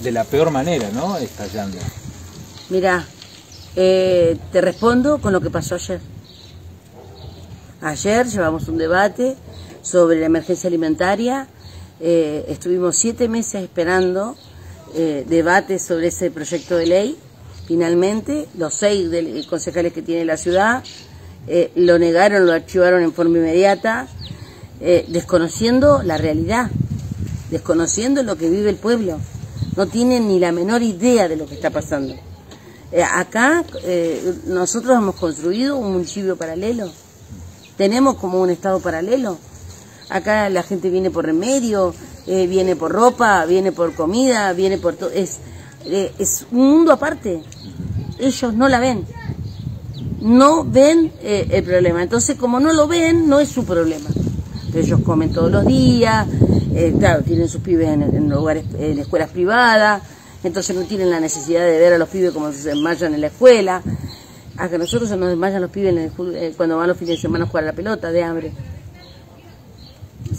de la peor manera, ¿no? Estallando. Mira, eh, te respondo con lo que pasó ayer. Ayer llevamos un debate sobre la emergencia alimentaria. Eh, estuvimos siete meses esperando eh, debates sobre ese proyecto de ley. Finalmente, los seis concejales que tiene la ciudad eh, lo negaron, lo archivaron en forma inmediata, eh, desconociendo la realidad, desconociendo lo que vive el pueblo. No tienen ni la menor idea de lo que está pasando. Eh, acá nosotros hemos construido un municipio paralelo, tenemos como un estado paralelo. Acá la gente viene por remedio, viene por ropa, viene por comida, viene por todo. Es, es un mundo aparte. Ellos no la ven no ven eh, el problema. Entonces, como no lo ven, no es su problema. Ellos comen todos los días, eh, claro, tienen sus pibes en, lugares, en escuelas privadas, entonces no tienen la necesidad de ver a los pibes como se desmayan en la escuela. A que nosotros se nos desmayan los pibes eh, cuando van los fines de semana a jugar a la pelota de hambre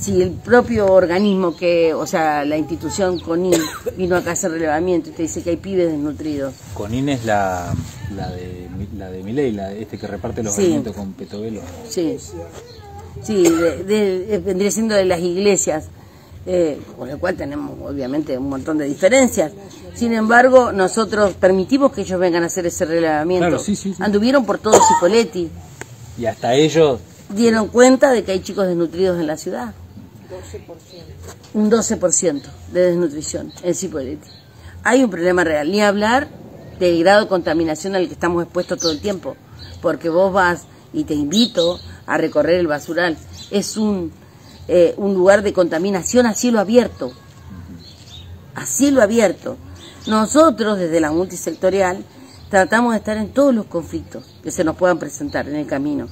si el propio organismo que, o sea, la institución CONIN vino acá a hacer relevamiento y te dice que hay pibes desnutridos. CONIN es la, la de la de Miley, la este que reparte los alimentos con petovelo. Sí, sí, de, vendría siendo de las iglesias, eh, con el cual tenemos obviamente un montón de diferencias. Sin embargo, nosotros permitimos que ellos vengan a hacer ese relevamiento. Anduvieron por todo Cipoletti. Y hasta ellos dieron cuenta de que hay chicos desnutridos en la ciudad. 12%. Un 12% de desnutrición en Cipolletti. Hay un problema real, ni hablar del grado de contaminación al que estamos expuestos todo el tiempo, porque vos vas y te invito a recorrer el basural. Es un, eh, un lugar de contaminación a cielo abierto. A cielo abierto. Nosotros, desde la multisectorial, tratamos de estar en todos los conflictos que se nos puedan presentar en el camino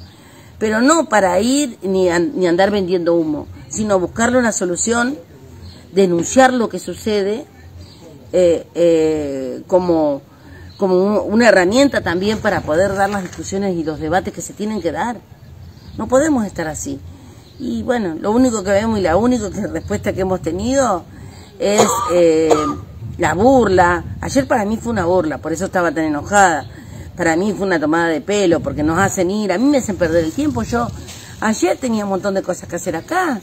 pero no para ir ni, ni andar vendiendo humo, sino buscarle una solución, denunciar lo que sucede eh, eh, como, como una herramienta también para poder dar las discusiones y los debates que se tienen que dar. No podemos estar así. Y bueno, lo único que vemos y la única respuesta que hemos tenido es eh, la burla. Ayer para mí fue una burla, por eso estaba tan enojada para mí fue una tomada de pelo, porque nos hacen ir, a mí me hacen perder el tiempo. Yo ayer tenía un montón de cosas que hacer acá.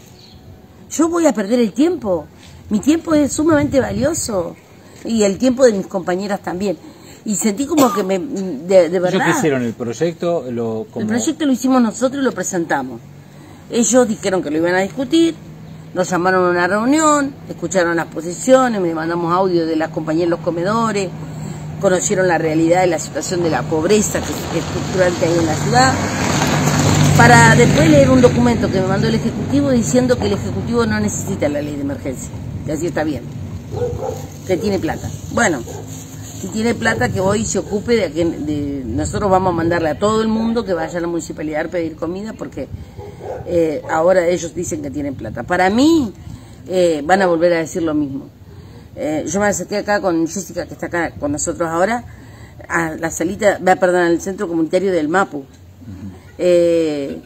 Yo voy a perder el tiempo. Mi tiempo es sumamente valioso y el tiempo de mis compañeras también. Y sentí como que me, de, verdad. qué hicieron? ¿El proyecto? Lo, El proyecto lo hicimos nosotros y lo presentamos. Ellos dijeron que lo iban a discutir, nos llamaron a una reunión, escucharon las posiciones, me mandamos audio de las compañeras en los comedores, conocieron la realidad de la situación de la pobreza que que hay en la ciudad, para después leer un documento que me mandó el Ejecutivo diciendo que el Ejecutivo no necesita la ley de emergencia, que así está bien, que tiene plata. Bueno, si tiene plata que hoy se ocupe de que nosotros vamos a mandarle a todo el mundo que vaya a la municipalidad a pedir comida porque eh, ahora ellos dicen que tienen plata. Para mí eh, van a volver a decir lo mismo. Eh, yo me acerqué acá con Jessica, que está acá con nosotros ahora, a la salita, perdón, al centro comunitario del Mapu. Eh,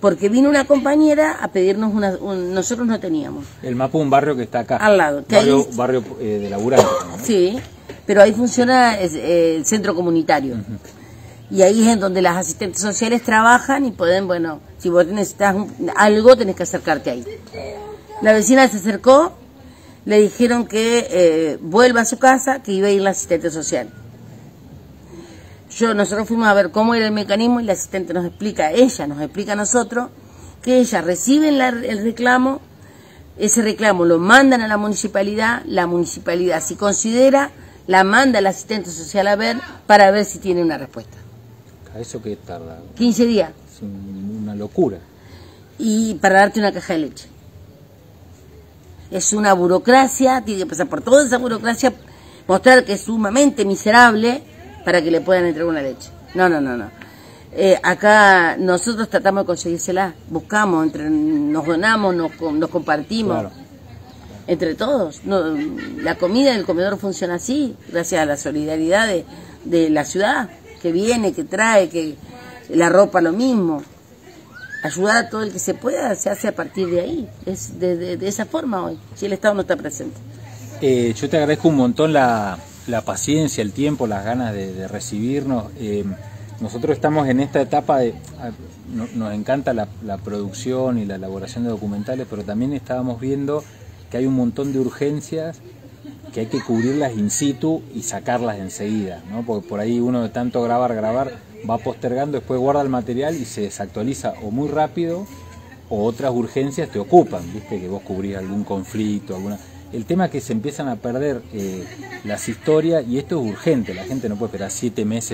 porque vino una compañera a pedirnos una, nosotros no teníamos. El Mapu, un barrio que está acá. Al lado. barrio, barrio eh, de laburante. Sí, pero ahí funciona el centro comunitario. Y ahí es en donde las asistentes sociales trabajan y pueden, bueno, si vos necesitas algo, tenés que acercarte ahí. La vecina se acercó, le dijeron que eh, vuelva a su casa, que iba a ir la asistente social. Yo, nosotros fuimos a ver cómo era el mecanismo y la asistente nos explica, ella nos explica a nosotros, que ella recibe el reclamo, ese reclamo lo mandan a la municipalidad, la municipalidad si considera, la manda al asistente social a ver para ver si tiene una respuesta. ¿A eso qué tarda? 15 días. Es una locura. Y para darte una caja de leche es una burocracia, tiene que pasar por toda esa burocracia, mostrar que es sumamente miserable para que le puedan entregar una leche. No, no, no, no. Eh, acá nosotros tratamos de conseguírsela, buscamos, entre, nos donamos, nos, nos compartimos. Entre todos. la comida en el comedor funciona así, gracias a la solidaridad de, de la ciudad, que viene, que trae, que la ropa lo mismo ayudar a todo el que se pueda se hace a partir de ahí. Es de, esa forma hoy, si el Estado no está presente. Eh, yo te agradezco un montón la, paciencia, el tiempo, las ganas de, recibirnos. Eh, nosotros estamos en esta etapa de... nos encanta la, producción y la elaboración de documentales, pero también estábamos viendo que hay un montón de urgencias que hay que cubrirlas in situ y sacarlas enseguida, ¿no? porque por ahí uno de tanto grabar, grabar, va postergando, después guarda el material y se desactualiza o muy rápido o otras urgencias te ocupan, viste que vos cubrís algún conflicto, alguna el tema es que se empiezan a perder eh, las historias y esto es urgente, la gente no puede esperar siete meses